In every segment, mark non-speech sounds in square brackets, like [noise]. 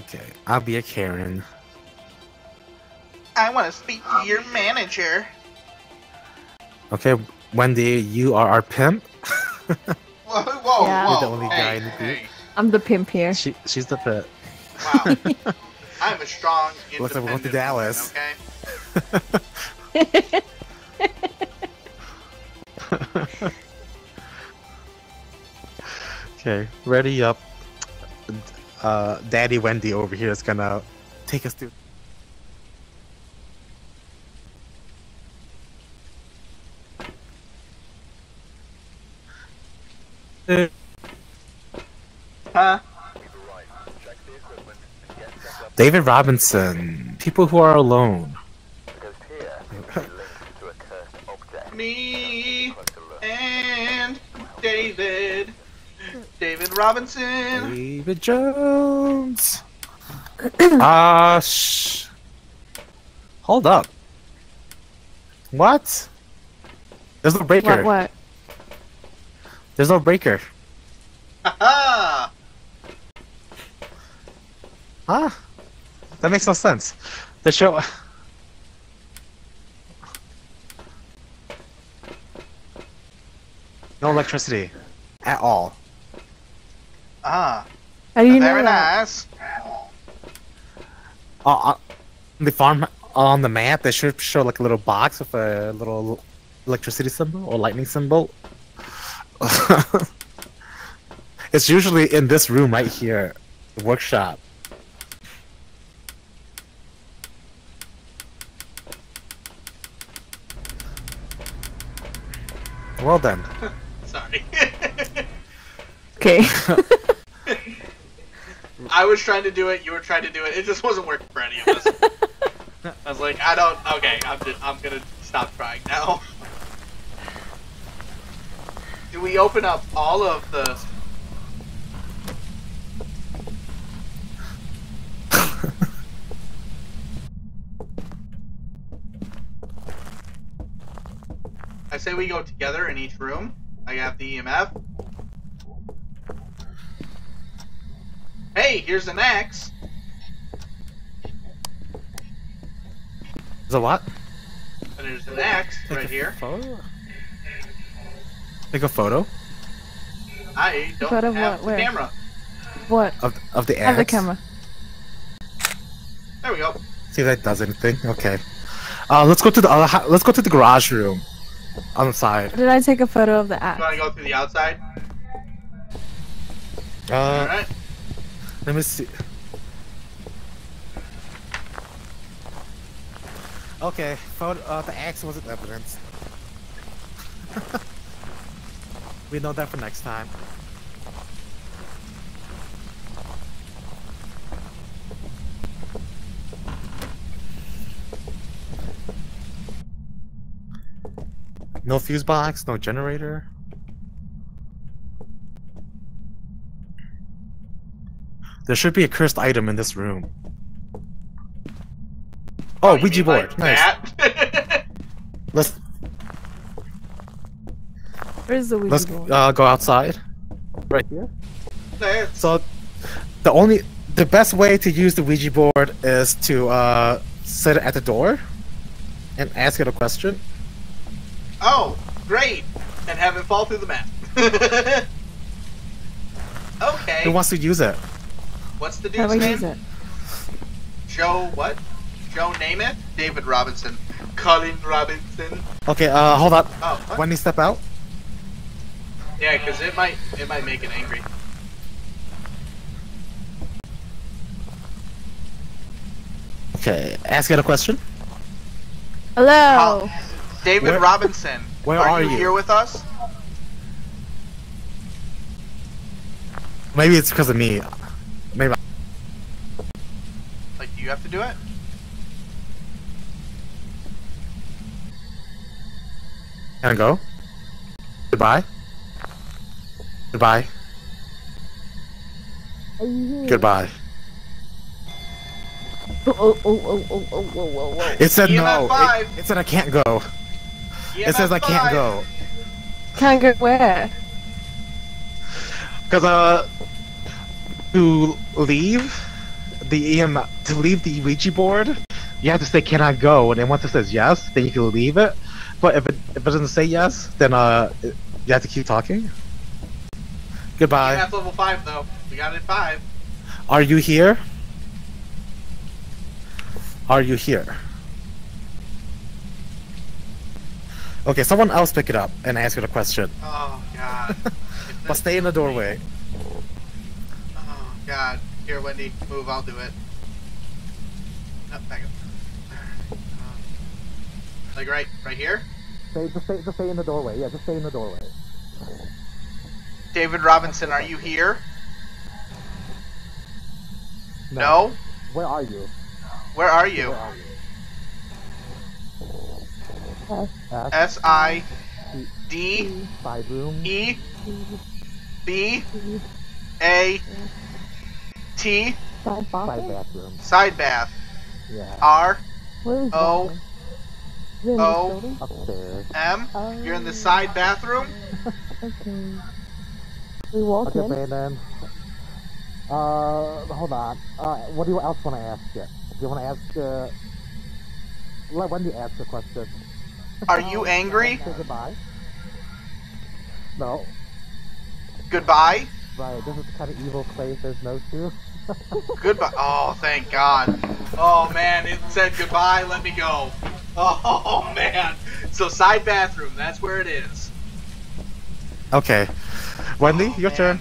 Okay, I'll be a Karen. I want to speak to your manager. Okay, Wendy, you are our pimp. [laughs] Whoa, whoa, Yeah. whoa. You're the only hey, guy in the group. hey. I'm the pimp here. She, she's the pimp. Wow. [laughs] I'm a strong, Looks like we're going to Dallas. woman, okay? [laughs] Okay, ready up. Uh, Daddy Wendy over here is gonna take us to. Huh? David Robinson. People who are alone. Me and David. David Robinson. David Jones. [clears throat] Ah, sh. Hold up. What? There's no breaker. What? What? There's no breaker. Haha! Huh? That makes no sense. The show. No electricity. At all. Ah, How do you know very that? nice. Uh, uh, the farm on the map, they should show like a little box with a little electricity symbol or lightning symbol. [laughs] it's usually in this room right here, the workshop. Well done. [laughs] Sorry. Okay. [laughs] I was trying to do it, you were trying to do it. It just wasn't working for any of us. [laughs] I was like, I don't. Okay, I'm just, I'm gonna stop trying now. Do we open up all of the? [laughs] I say we go together in each room. I have the EMF. Hey, here's an axe. There's a what? And there's an axe Take right a here. Photo? Take a photo I don't Photo of have what? the Where? camera. what? of, of the I have the camera. There we go. See if that does anything. Okay. Uh, let's go to the other. ho- Let's go to the garage room, on the side. Did I take a photo of the axe? You want to go through the outside? Uh, Alright. Let me see. Okay, photo. Uh, the axe wasn't evidence. [laughs] we know that for next time. No fuse box, no generator. There should be a cursed item in this room. Oh, you Ouija mean board. like nice. [laughs] Let's Where's the Ouija let's board? uh, go outside. Right here. That's- So, the only the best way to use the Ouija board is to uh, sit at the door and ask it a question. oh, great. And have it fall through the map. [laughs] okay. Who wants to use it? What's the How dude's do I name? use it? Joe what? Joe Namath? David Robinson. Colin Robinson. Okay, uh, hold up. Oh, what? Wendy, step out. Yeah, because it might it might make it angry. Okay, ask it a question. Hello. David Where- Robinson. [laughs] where are, are you you? here with us? Maybe it's because of me. do it? Can I go? Goodbye. Goodbye. Goodbye. Oh, oh, oh, it said EMF no. It, it, said I can't go. EMF it says I can't five. go. Can't go where? Because, uh, to leave, the EMF, to leave the Ouija board, you have to say "Can I go?" and then once it says yes, then you can leave it. But if it if it doesn't say yes, then uh you have to keep talking. Goodbye. EMF level five though. We got it at five. Are you here? Are you here? Okay, someone else pick it up and ask it a question. Oh god. [laughs] But stay in the doorway. Oh god. Here, Wendy, move. I'll do it. No, back up. Uh, Like right, right here. Stay, just stay, just stay in the doorway. Yeah, just stay in the doorway. David Robinson, are you here? No. Where are you? Where are you? S I D. E B A T Side bathroom. side bath Yeah. R Where is O that? Is it in O. this building? Upstairs. M. Oh, You're in the side bathroom. [laughs] Okay. We walk in. Brandon. Uh, hold on. Uh, what do you else want to ask you? Do you want to ask, uh... Let Wendy ask the question. Are you [laughs] angry? Say goodbye. No. Goodbye. Right, this is the kind of evil place there's no to. Goodbye. Oh, thank God. Oh man, it said goodbye. Let me go. Oh man. So side bathroom. That's where it is. Okay. Wendy, your man. turn.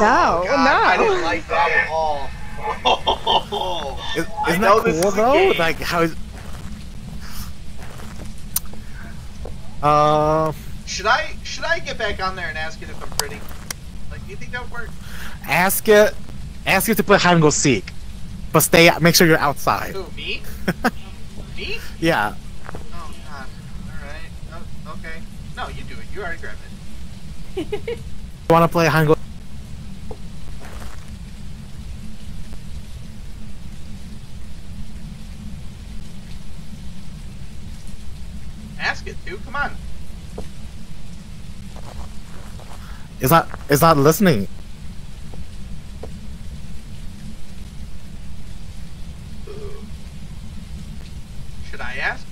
No, God, I no. didn't like that at all. Oh, Is, I isn't know that this cool is though? Like how? Is... Uh, should I should I get back on there and ask it if I'm pretty? Like, do you think that would work? ask it. Ask you to play hide and go seek, but stay. Make sure you're outside. Who me? [laughs] me? yeah. Oh God. All right. Oh, okay. No, you do it. You already grabbed it. [laughs] Want to play hide and go? Ask it, too. Come on. It's not. It's not listening. Should I ask?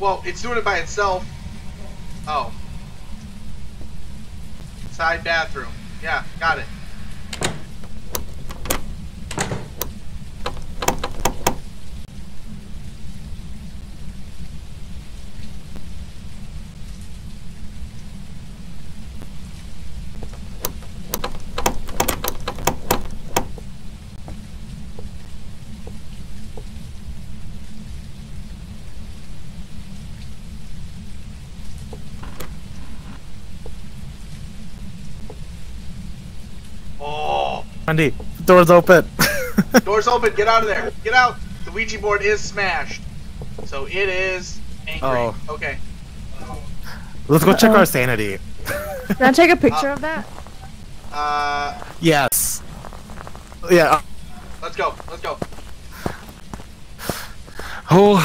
Well, it's doing it by itself. Oh. Side bathroom. Yeah, got it. Oh. Wendy, door's open. [laughs] Doors open. Get out of there. Get out. The Ouija board is smashed. So it is angry. Oh. Okay. Let's go check Uh-oh. our sanity. Can I take a [laughs] picture of that? Uh, Yes. Yeah. uh, let's go. Let's go. Oh.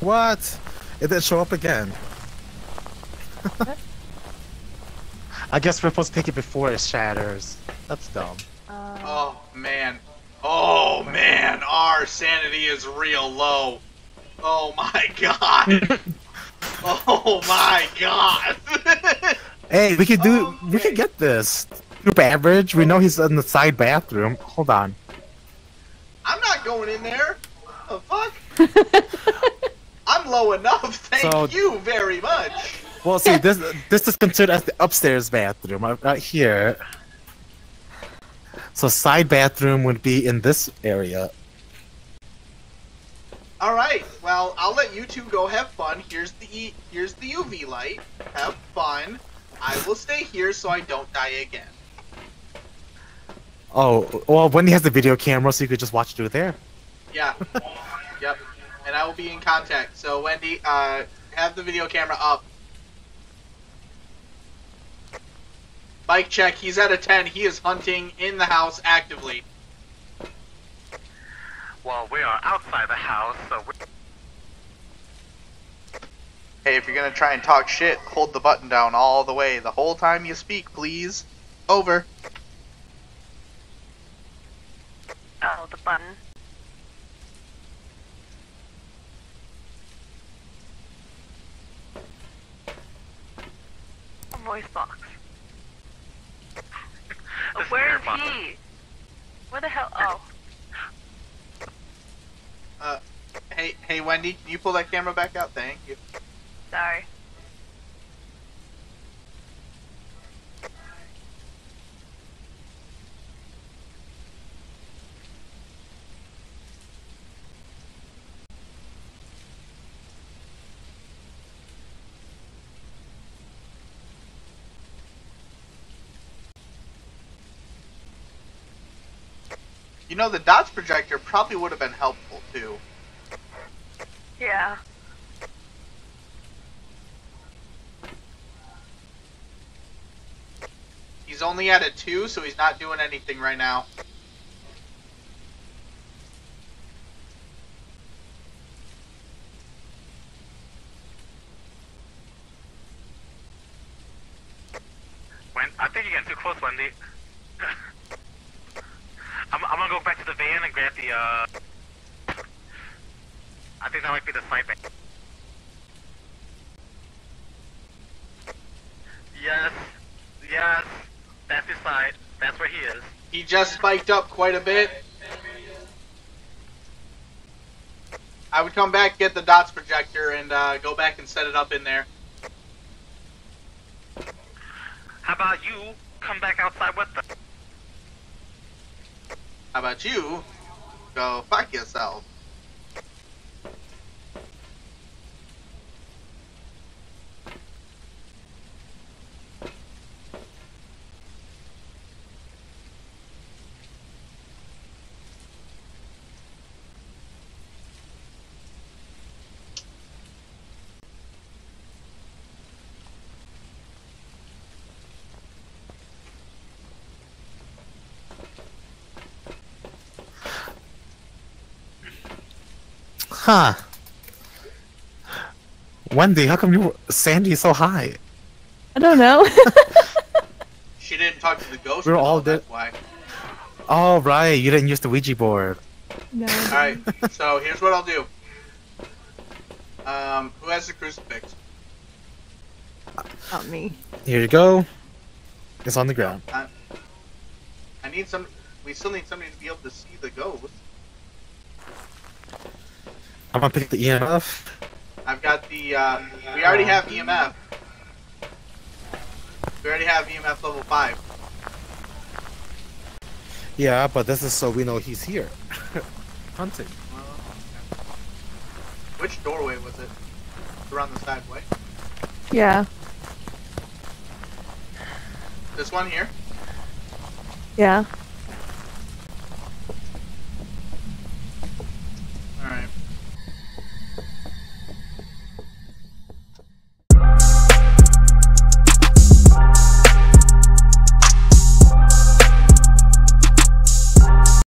What? It didn't show up again. I guess we're supposed to take it before it shatters. That's dumb. Uh, Oh man. Oh man. Our sanity is real low. Oh my god. [laughs] oh my god. Hey, we could do. We Okay. could get this. Group average. We know he's in the side bathroom. Hold on. I'm not going in there. What the fuck? [laughs] I'm low enough. Thank So- you very much. Well, see, this this is considered as the upstairs bathroom, uh, right here. So side bathroom would be in this area. All right. Well, I'll let you two go have fun. Here's the here's the UV light. Have fun. I will stay here so I don't die again. Oh, well, Wendy has the video camera, so you could just watch through there. Yeah. [laughs] yep. And I will be in contact. So Wendy, uh, have the video camera up. Mike check. He's at a ten. He is hunting in the house actively. Well, we are outside the house, so we Hey, if you're gonna try and talk shit, hold the button down all the way the whole time you speak, please. Over. Oh, the button. A voice box. Oh, where is spirit he? Where the hell? Oh, Uh, Hey, hey, Wendy, can you pull that camera back out? Thank you. sorry. You know, the dots projector probably would have been helpful too. Yeah. He's only at a two, so he's not doing anything right now. Wen- I think you're getting too close, Wendy. I'm, I'm gonna go back to the van and grab the, uh... I think that might be the sniper. Yes, yes, that's his side. That's where he is. He just spiked up quite a bit. I would come back, get the dots projector, and uh, go back and set it up in there. How about you come back outside with us? How about you? Go fuck yourself. Huh. Wendy, how come you Sandy so high? I don't know. [laughs] She didn't talk to the ghost. We're all dead. why. Oh right, you didn't use the Ouija board. no. All right. so here's what I'll do. Um, who has the crucifix? Not me. Here you go. It's on the ground. I need some. We still need somebody to be able to see the ghost. I'm gonna pick the EMF. I've got the. Uh, we already have EMF. We already have EMF level five. Yeah, but this is so we know he's here. [laughs] Hunting. Which doorway was it? Around the side way. Yeah. This one here. Yeah.